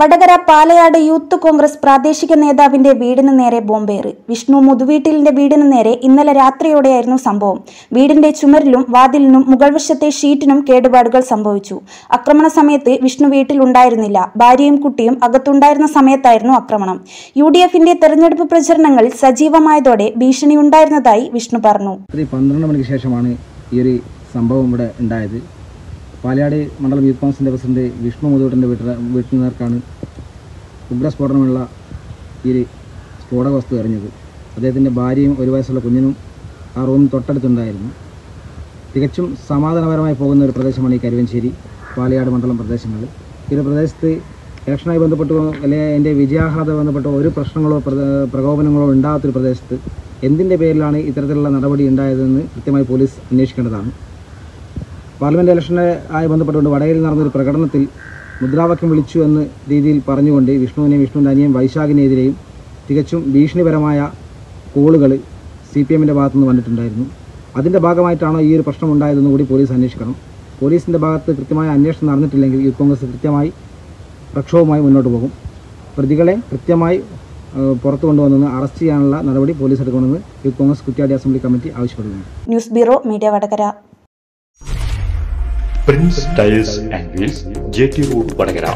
Vadakara Palayad youth Congress പ്രാദേശിക നേതാവിന്റെ വീടിന് നേരെ ബോംബേറി. വിഷ്ണു മുതുവീട്ടിലിന്റെ വീടിന് നേരെ ഇന്നലെ രാത്രിയോടെയായിരുന്നു സംഭവം. വീടിന്റെ ചുമരിലും വാതിലിനും മുകൾവശത്തെ ഷീറ്റിനും കേടുപാടുകൾ സംഭവിച്ചു. ആക്രമണ സമയത്ത് വിഷ്ണു വീട്ടിലുണ്ടായിരുന്നില്ല. ഭാര്യയും കുട്ടിയും അകത്തുണ്ടായിരുന്ന സമയത്തായിരുന്നു ആക്രമണം. യു ഡി എഫിന്റെ തെരഞ്ഞെടുപ്പ് പ്രചരണങ്ങൾ സജീവമായതോടെ ഭീഷണിയുണ്ടായിരുന്നതായി വിഷ്ണു പറഞ്ഞു. പന്ത്രണ്ട് മണിക്ക് ശേഷമാണ് ഈ ഒരു സംഭവം ഇവിടെ ഉണ്ടായത്. പാലയാട് മണ്ഡലം യൂത്ത് കോൺഗ്രസിന്റെ പ്രസിഡന്റ് വിഷ്ണു മുതുകൂട്ടന്റെ വീട്ടിൽ വീട്ടിൽ നേർക്കാണ് ഉഗ്രസ്ഫോടനമുള്ള ഈ സ്ഫോടക വസ്തു എറിഞ്ഞത്. അദ്ദേഹത്തിന്റെ ഭാര്യയും ഒരു വയസ്സുള്ള കുഞ്ഞിനും ആ റൂം തൊട്ടടുത്തുണ്ടായിരുന്നു. തികച്ചും സമാധാനപരമായി പോകുന്ന ഒരു പ്രദേശമാണ് ഈ കരുവഞ്ചേരി പാലയാട് മണ്ഡലം പ്രദേശങ്ങൾ. ഈ ഒരു പ്രദേശത്ത് ഇലക്ഷനുമായി ബന്ധപ്പെട്ടോ അല്ലെങ്കിൽ അതിന്റെ വിജയാഹ്ലാദം ബന്ധപ്പെട്ടോ ഒരു പ്രശ്നങ്ങളോ പ്ര- പ്രകോപനങ്ങളോ ഉണ്ടാകാത്തൊരു പ്രദേശത്ത് എന്തിന്റെ പേരിലാണ് ഇത്തരത്തിലുള്ള നടപടി ഉണ്ടായതെന്ന് കൃത്യമായി പോലീസ് അന്വേഷിക്കേണ്ടതാണ്. പാർലമെന്റ് ഇലക്ഷനെ ആയി ബന്ധപ്പെട്ടുകൊണ്ട് വടയിൽ നടന്നൊരു പ്രകടനത്തിൽ മുദ്രാവാക്യം വിളിച്ചു എന്ന രീതിയിൽ പറഞ്ഞുകൊണ്ട് വിഷ്ണുവിനെയും വിഷ്ണുവിന്റെ അനിയൻ വൈശാഖിനെതിരെയും തികച്ചും ഭീഷണിപരമായ കോളുകൾ സി പി എമ്മിന്റെ ഭാഗത്തുനിന്ന് വന്നിട്ടുണ്ടായിരുന്നു. അതിന്റെ ഭാഗമായിട്ടാണോ ഈ ഒരു പ്രശ്നം ഉണ്ടായതെന്ന് കൂടി പോലീസ് അന്വേഷിക്കണം. പോലീസിന്റെ ഭാഗത്ത് കൃത്യമായ അന്വേഷണം നടന്നിട്ടില്ലെങ്കിൽ യൂത്ത് കോൺഗ്രസ് കൃത്യമായി പ്രക്ഷോഭമായി മുന്നോട്ട് പോകും. പ്രതികളെ കൃത്യമായി പുറത്തു കൊണ്ടുവന്നെന്ന് അറസ്റ്റ് ചെയ്യാനുള്ള നടപടി പോലീസ് എടുക്കണമെന്ന് youth Congress Kuttiadi assembly committee ആവശ്യപ്പെടുന്നു. News bureau media Vadakara. Prince tyres and wheels J T road Vadakara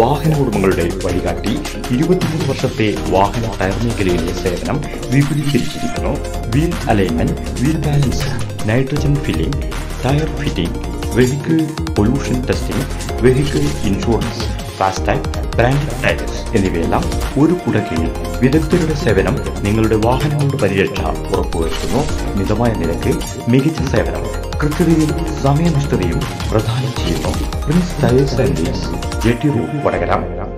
വാഹന ഉടമകളുടെ വഴികാട്ടി ഇരുപത്തിമൂന്ന് വർഷത്തെ വാഹന ടയർ മേഖലയിലെ സേവനം വിപുലീകരിച്ചിരിക്കുന്നു. Wheel alignment wheel balance nitrogen filling tyre fitting vehicle pollution testing vehicle insurance FASTag brand tyres എന്നിവയെല്ലാം ഒരു കുടക്കീഴിൽ വിദഗ്ധരുടെ സേവനം നിങ്ങളുടെ വാഹനങ്ങളുടെ പരിരക്ഷ ഉറപ്പുവരുത്തുന്നു. മിതമായ നിരക്ക് മികച്ച സേവനം കൃത്യതയും സമയനിഷ്ഠതയും പ്രദാനം ചെയ്യുന്നു. Prince tyres and Vadakara.